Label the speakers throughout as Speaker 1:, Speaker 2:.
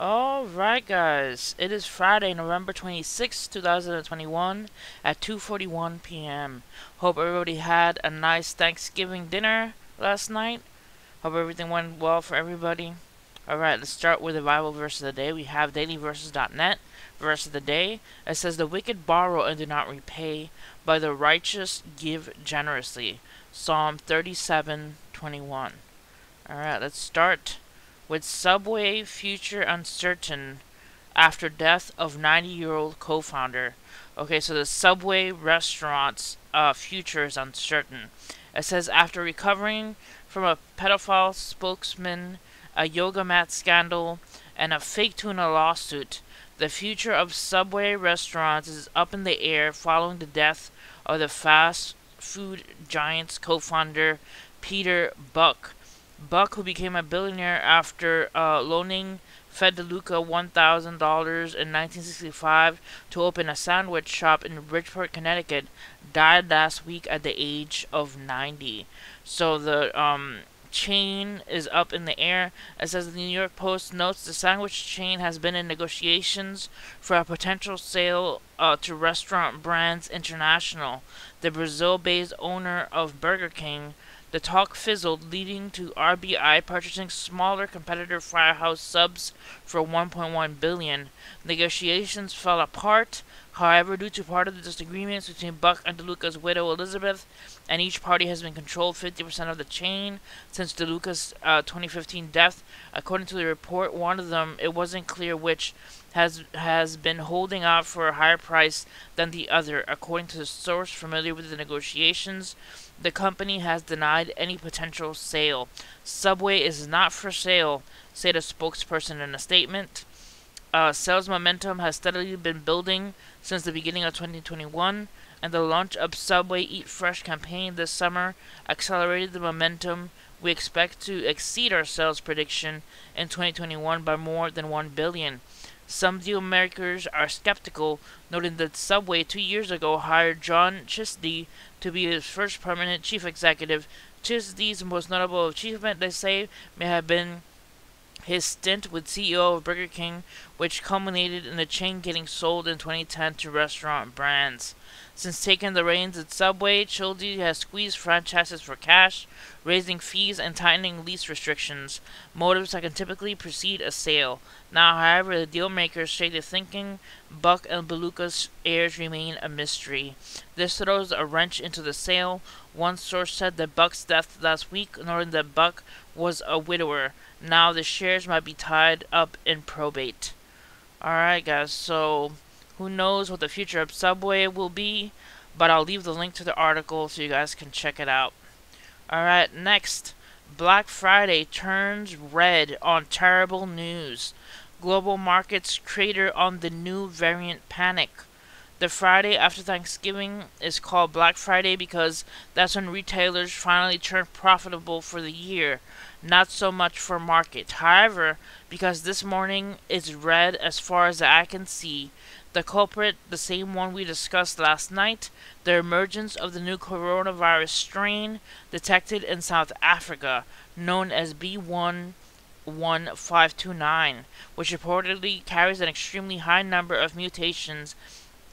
Speaker 1: Alright guys, it is Friday, November 26, 2021 at 2.41 p.m. Hope everybody had a nice Thanksgiving dinner last night. Hope everything went well for everybody. Alright, let's start with the Bible verse of the day. We have dailyverses.net, verse of the day. It says, The wicked borrow and do not repay, but the righteous give generously. Psalm 37.21 Alright, let's start with Subway future uncertain after death of 90-year-old co-founder. Okay, so the Subway restaurant's uh, future is uncertain. It says after recovering from a pedophile spokesman, a yoga mat scandal, and a fake tuna lawsuit, the future of Subway restaurants is up in the air following the death of the fast food giant's co-founder Peter Buck. Buck, who became a billionaire after uh, loaning Fred DeLuca $1,000 in 1965 to open a sandwich shop in Bridgeport, Connecticut, died last week at the age of 90. So the um, chain is up in the air. It says the New York Post notes the sandwich chain has been in negotiations for a potential sale uh, to Restaurant Brands International, the Brazil based owner of Burger King the talk fizzled, leading to RBI purchasing smaller competitor Firehouse Subs for 1.1 billion. Negotiations fell apart, however, due to part of the disagreements between Buck and DeLuca's widow Elizabeth, and each party has been controlled 50% of the chain since DeLuca's uh, 2015 death. According to the report, one of them, it wasn't clear which, has has been holding out for a higher price than the other, according to the source familiar with the negotiations. The company has denied any potential sale. Subway is not for sale, said a spokesperson in a statement. Uh, sales momentum has steadily been building since the beginning of 2021, and the launch of Subway Eat Fresh campaign this summer accelerated the momentum. We expect to exceed our sales prediction in 2021 by more than 1 billion. Some deal makers are skeptical, noting that Subway two years ago hired John Chidsey to be its first permanent chief executive. Chidsey's most notable achievement, they say, may have been his stint with CEO of Burger King, which culminated in the chain getting sold in 2010 to Restaurant Brands. Since taking the reins at Subway, Chidsey has squeezed franchises for cash, raising fees and tightening lease restrictions, motives that can typically precede a sale. Now, however, the deal makers shake their thinking. Buck and DeLuca's heirs remain a mystery. This throws a wrench into the sale. One source said that Buck's death last week, noting that Buck was a widower. Now the shares might be tied up in probate. Alright, guys, so who knows what the future of Subway will be, but I'll leave the link to the article so you guys can check it out. Alright, next. Black Friday turns red on terrible news. Global markets crater on the new variant panic. The Friday after Thanksgiving is called Black Friday because that's when retailers finally turn profitable for the year, not so much for market. However, because this morning is red as far as eye can see, the culprit, the same one we discussed last night, the emergence of the new coronavirus strain detected in South Africa, known as B11529, which reportedly carries an extremely high number of mutations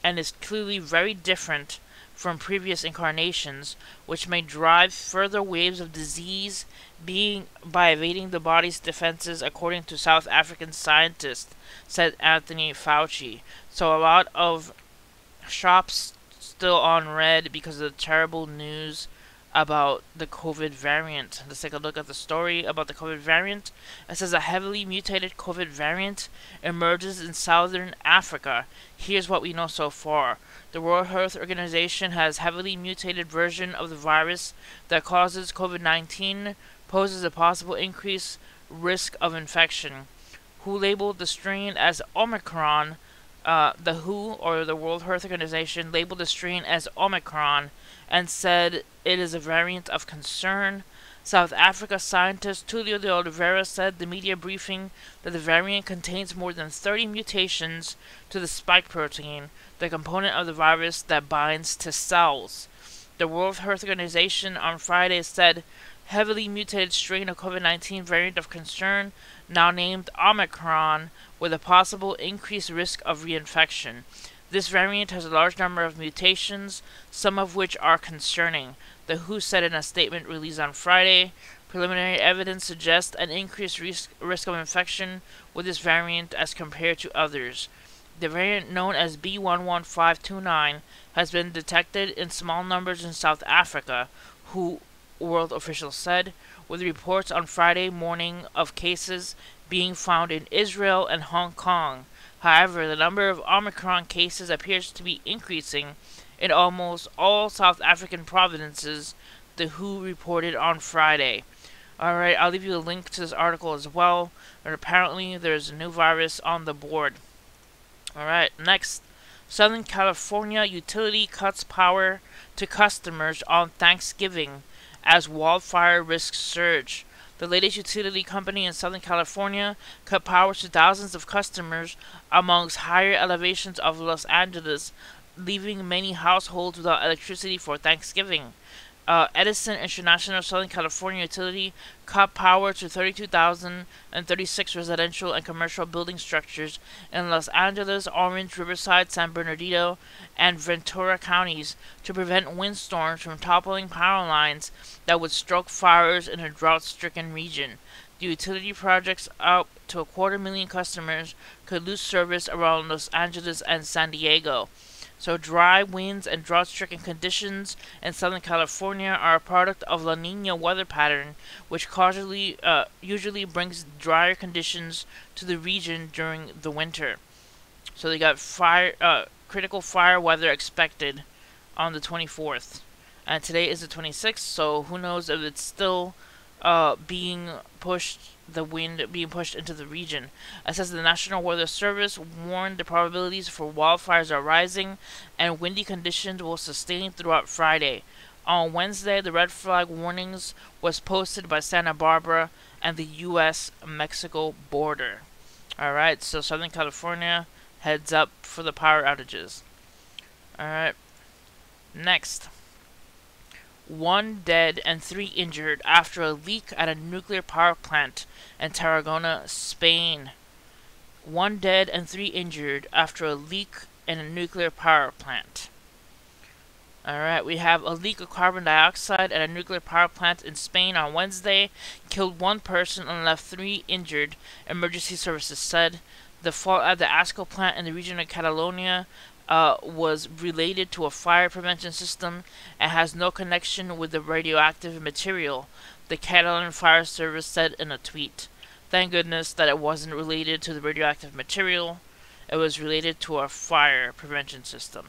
Speaker 1: and is clearly very different from previous incarnations, which may drive further waves of disease being by evading the body's defenses, according to South African scientists, said Anthony Fauci. So a lot of shops still on red because of the terrible news about the COVID variant. Let's take a look at the story about the COVID variant. It says a heavily mutated COVID variant emerges in southern Africa. Here's what we know so far. The World Health Organization has heavily mutated version of the virus that causes COVID-19 poses a possible increased risk of infection. WHO labeled the strain as Omicron. Uh, the WHO, or the World Health Organization, labeled the strain as Omicron and said it is a variant of concern. South Africa scientist Tulio de Oliveira said the media briefing that the variant contains more than 30 mutations to the spike protein, the component of the virus that binds to cells. The World Health Organization on Friday said heavily mutated strain of COVID 19 variant of concern now named Omicron, with a possible increased risk of reinfection. This variant has a large number of mutations, some of which are concerning. The WHO said in a statement released on Friday preliminary evidence suggests an increased risk, risk of infection with this variant as compared to others. The variant known as B11529 has been detected in small numbers in South Africa, WHO world officials said, with reports on Friday morning of cases being found in Israel and Hong Kong. However, the number of Omicron cases appears to be increasing in almost all South African provinces, the WHO reported on Friday. Alright, I'll leave you a link to this article as well. And apparently, there's a new virus on the board. Alright, next. Southern California utility cuts power to customers on Thanksgiving as wildfire risks surge. The latest utility company in Southern California cut power to thousands of customers amongst higher elevations of Los Angeles, leaving many households without electricity for Thanksgiving uh, Edison International Southern California Utility cut power to 32,036 residential and commercial building structures in Los Angeles, Orange, Riverside, San Bernardino, and Ventura counties to prevent windstorms from toppling power lines that would stoke fires in a drought stricken region. The utility projects up to a quarter million customers could lose service around Los Angeles and San Diego. So dry winds and drought-stricken conditions in Southern California are a product of La Nina weather pattern, which causally, uh, usually brings drier conditions to the region during the winter. So they got fire, uh, critical fire weather expected on the 24th, and today is the 26th. So who knows if it's still uh, being pushed the wind being pushed into the region. It says the National Weather Service warned the probabilities for wildfires are rising and windy conditions will sustain throughout Friday. On Wednesday, the red flag warnings was posted by Santa Barbara and the U.S. Mexico border. Alright, so Southern California heads up for the power outages. Alright, next one dead and three injured after a leak at a nuclear power plant in Tarragona, Spain. One dead and three injured after a leak in a nuclear power plant. Alright, we have a leak of carbon dioxide at a nuclear power plant in Spain on Wednesday. Killed one person and left three injured, emergency services said. The fault at the Asco plant in the region of Catalonia uh, was related to a fire prevention system and has no connection with the radioactive material, the Catalan Fire Service said in a tweet. Thank goodness that it wasn't related to the radioactive material. It was related to a fire prevention system.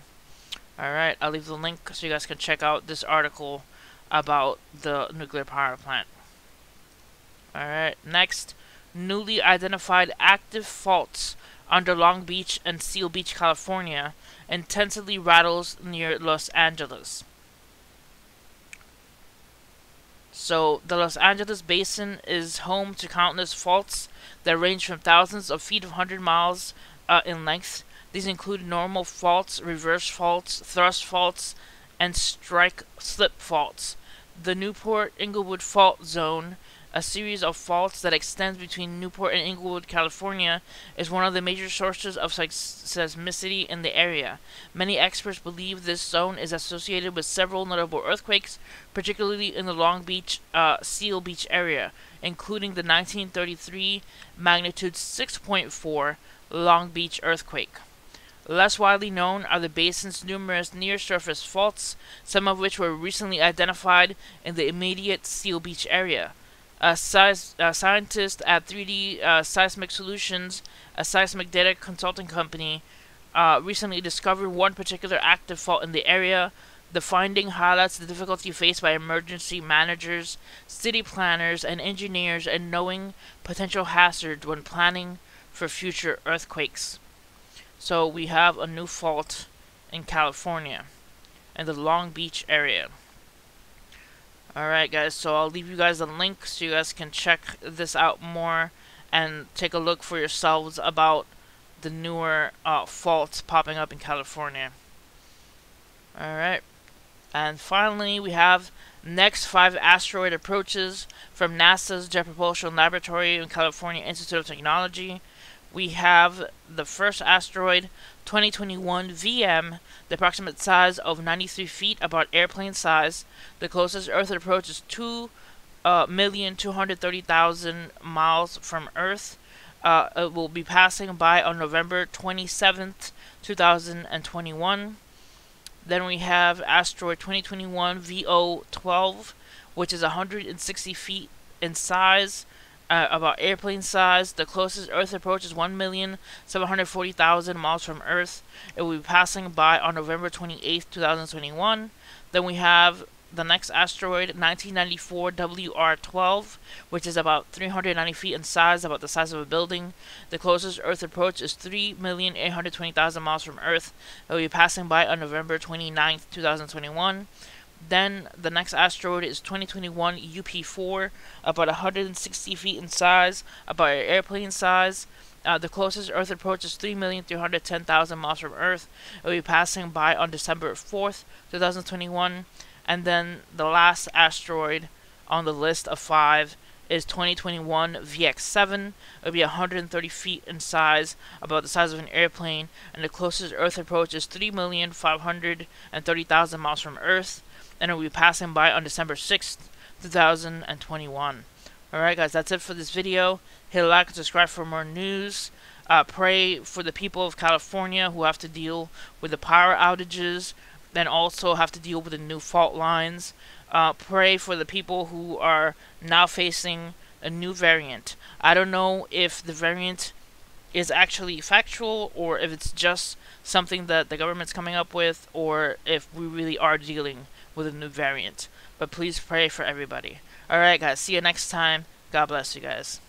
Speaker 1: Alright, I'll leave the link so you guys can check out this article about the nuclear power plant. Alright, next, newly identified active faults under Long Beach and Seal Beach, California, intensely rattles near Los Angeles. So, the Los Angeles basin is home to countless faults that range from thousands of feet of 100 miles uh, in length. These include normal faults, reverse faults, thrust faults, and strike slip faults. The Newport Inglewood Fault Zone a series of faults that extends between Newport and Inglewood, California, is one of the major sources of seismicity in the area. Many experts believe this zone is associated with several notable earthquakes, particularly in the Long Beach, uh, Seal Beach area, including the 1933 magnitude 6.4 Long Beach earthquake. Less widely known are the basin's numerous near-surface faults, some of which were recently identified in the immediate Seal Beach area a, a scientist at 3D uh, Seismic Solutions, a seismic data consulting company, uh, recently discovered one particular active fault in the area. The finding highlights the difficulty faced by emergency managers, city planners, and engineers in knowing potential hazards when planning for future earthquakes. So we have a new fault in California, in the Long Beach area. Alright guys, so I'll leave you guys a link so you guys can check this out more and take a look for yourselves about the newer uh, faults popping up in California. Alright. And finally, we have next five asteroid approaches from NASA's Jet Propulsion Laboratory and California Institute of Technology. We have the first asteroid, 2021 VM, the approximate size of 93 feet, about airplane size. The closest Earth approach is 2 uh, miles from Earth. Uh, it will be passing by on November 27th, 2021. Then we have asteroid 2021 VO12, which is 160 feet in size, uh, about airplane size. The closest Earth approach is 1,740,000 miles from Earth. It will be passing by on November 28, 2021. Then we have the next asteroid, 1994 WR12, which is about 390 feet in size, about the size of a building. The closest Earth approach is 3,820,000 miles from Earth. It will be passing by on November 29, 2021. Then the next asteroid is 2021 UP4, about 160 feet in size, about an airplane size. Uh, the closest Earth approach is 3,310,000 miles from Earth. It will be passing by on December 4th, 2021. And then the last asteroid on the list of five is 2021 VX7. It'll be 130 feet in size, about the size of an airplane, and the closest Earth approach is 3,530,000 miles from Earth, and it'll be passing by on December 6th, 2021. Alright guys, that's it for this video. Hit like and subscribe for more news. Uh, pray for the people of California who have to deal with the power outages then also have to deal with the new fault lines. Uh, pray for the people who are now facing a new variant. I don't know if the variant is actually factual or if it's just something that the government's coming up with or if we really are dealing with a new variant. But please pray for everybody. Alright, guys, see you next time. God bless you guys.